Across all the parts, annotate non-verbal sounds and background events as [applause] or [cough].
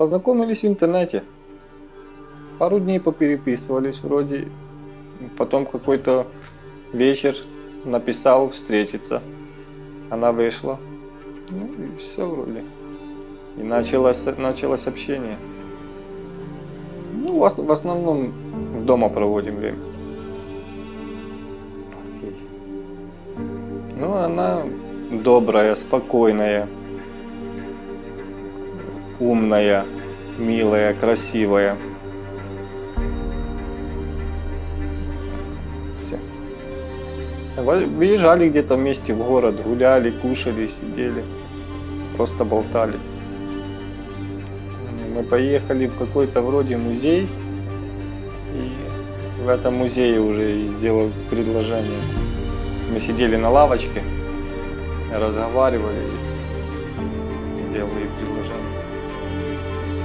Познакомились в интернете. Пару дней попереписывались вроде. Потом какой-то вечер написал встретиться. Она вышла. Ну и все вроде. И началось, началось общение. Ну, в, основном в дома проводим время. Ну, она добрая, спокойная, умная, милая, красивая. Все. Выезжали где-то вместе в город, гуляли, кушали, сидели, просто болтали. Мы поехали в какой-то вроде музей, и в этом музее уже сделал предложение. Мы сидели на лавочке, разговаривали сделали предложение.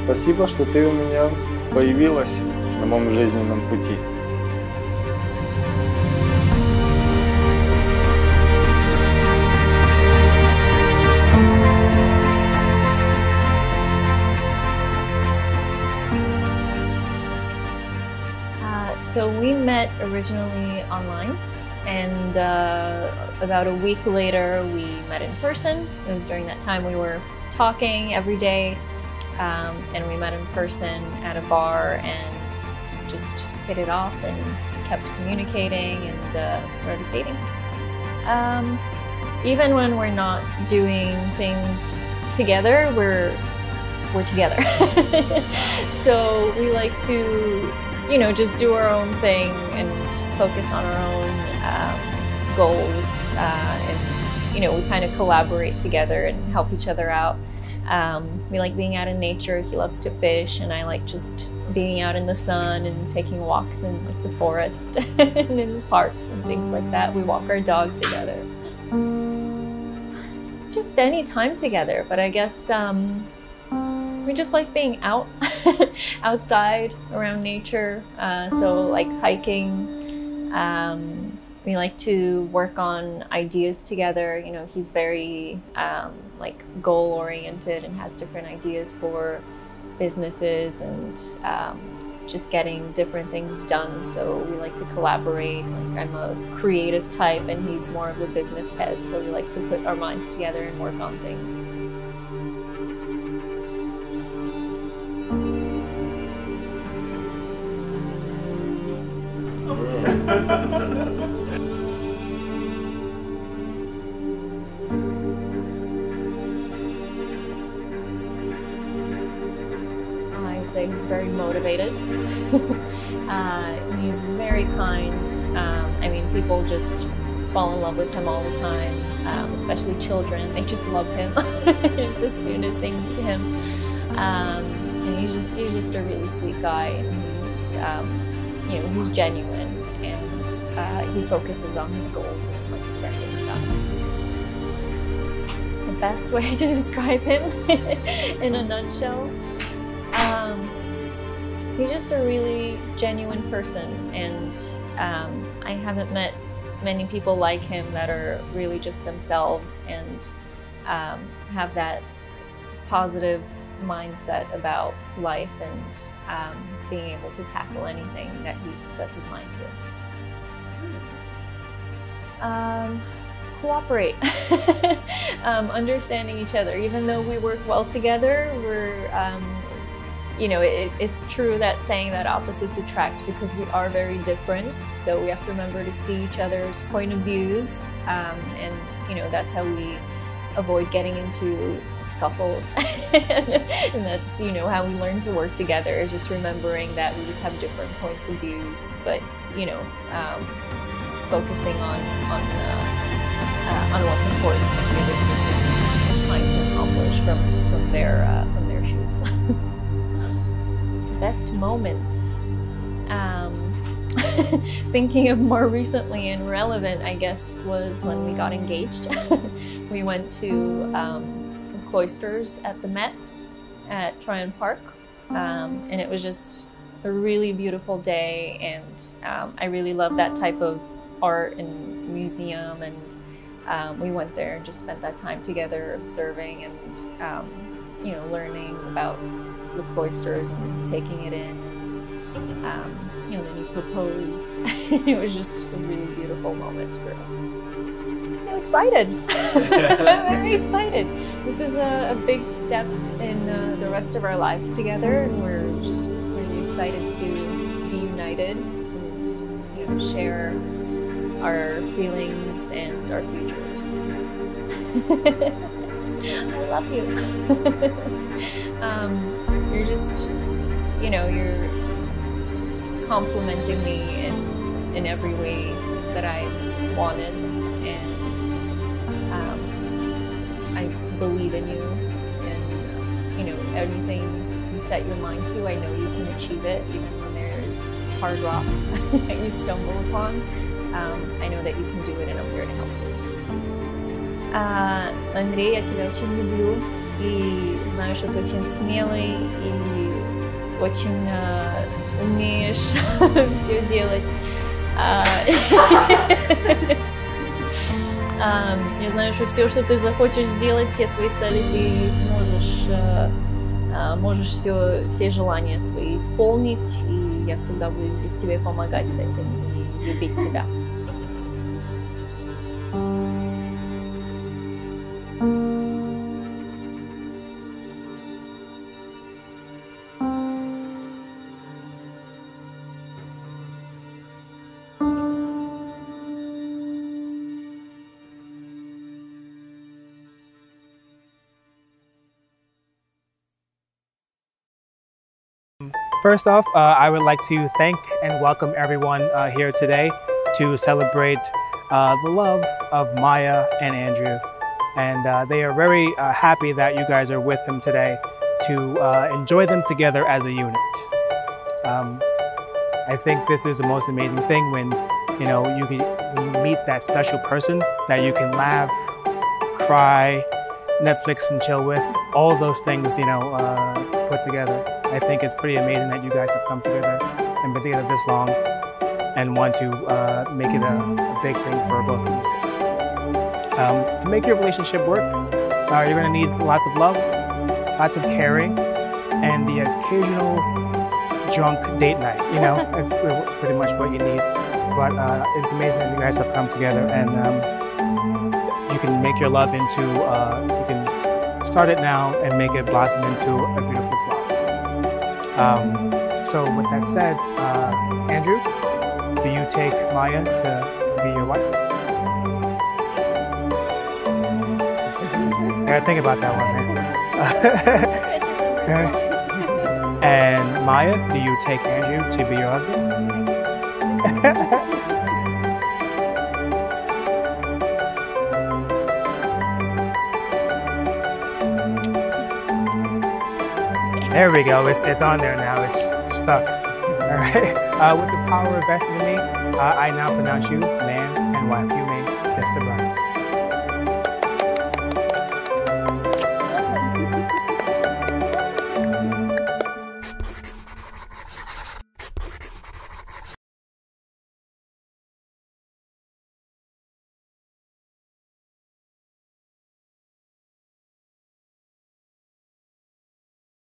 Спасибо, что ты у меня появилась на моем жизненном пути. Uh, so we met originally online and uh, about a week later we met in person and during that time we were talking every day um, and we met in person at a bar and just hit it off and kept communicating and uh, started dating. Um, even when we're not doing things together we're we're together. [laughs] So we like to you know just do our own thing and focus on our own um, goals uh, and you know we kind of collaborate together and help each other out um, we like being out in nature. He loves to fish and i like just being out in the sun and taking walks in like the forest [laughs] and in parks and things like that. We walk our dog together. Just any time together but i guess um, we just like being out [laughs] outside around nature uh, so like hiking um, we like to work on ideas together. You know he's very um, like goal oriented and has different ideas for businesses and um, just getting different things done. So we like to collaborate. Like i'm a creative type and he's more of the business head. So we like to put our minds together and work on things He's very motivated. [laughs] uh, he's very kind. Um, I mean, people just fall in love with him all the time, um, especially children. They just love him [laughs] just as soon as they meet him. Um, and he's just he's just a really sweet guy. And, um, you know, he's genuine and uh, he focuses on his goals and likes to get things the best way [laughs] to describe him in a nutshell. Um, he's just a really genuine person, and um, I haven't met many people like him that are really just themselves and um, have that positive mindset about life and um, being able to tackle anything that he sets his mind to. Um, cooperate, [laughs] um, understanding each other. Even though we work well together, we're, um, you know, it, it's true that saying that opposites attract because we are very different. So we have to remember to see each other's point of views, um, and you know that's how we avoid getting into scuffles. [laughs] and that's you know how we learn to work together. Is just remembering that we just have different points of views, but you know, um, focusing on on. Uh, uh, on what's important that the other person is trying to accomplish from from their uh, from their shoes. [laughs] Best moment. Um, [laughs] thinking of more recently and relevant, I guess, was when we got engaged. [laughs] we went to um, Cloisters at the Met at Tryon Park, um, and it was just a really beautiful day. And um, I really love that type of art and museum and um, we went there and just spent that time together observing and um, you know learning about the cloisters and taking it in. And, um, you know, then you proposed. [laughs] it was just a really beautiful moment for us. I'm excited. [laughs] I'm very excited. This is a, a big step in uh, the rest of our lives together, and we're just really excited to be united and you know, share our feelings and our futures. [laughs] I love you. [laughs] um, you're just, you know, you're complimenting me in, in every way that I wanted. And um, I believe in you. And, you know, anything you set your mind to, I know you can achieve it, even when there's hard rock [laughs] that you stumble upon. Um, I know that you can do it, and I'm here to help you. А, Андрей, я тебя очень люблю и знаю, что ты очень смелый и очень а, умеешь [laughs] все делать. А, [laughs] а, я знаю, что все, что ты захочешь сделать, все твои цели, ты можешь, а, можешь все, все желания свои исполнить, и я всегда буду здесь тебе помогать с этим и любить тебя. First off, uh, I would like to thank and welcome everyone uh, here today to celebrate uh, the love of Maya and Andrew. And uh, they are very uh, happy that you guys are with them today to uh, enjoy them together as a unit. Um, I think this is the most amazing thing when you know you can when you meet that special person that you can laugh, cry, Netflix and chill with, all those things you know put together. I think it's pretty amazing that you guys have come together and been together this long and want to uh, make it a, a, big thing for both of you guys. Um, to make your relationship work, uh, you're going to need lots of love, lots of caring, and the occasional drunk date night. You know, [laughs] it's pretty much what you need. But uh, it's amazing that you guys have come together and um, you can make your love into, uh, you can start it now and make it blossom into a beautiful flower. Um, so with that said, uh, Andrew, do you take Maya to be your wife? [laughs] Gotta think about that one, [laughs] and Maya, do you take Andrew to be your husband? [laughs] There we go. It's it's on there now. It's stuck. All right. [laughs] Uh, with the power vested in me, uh, I now pronounce you man and wife.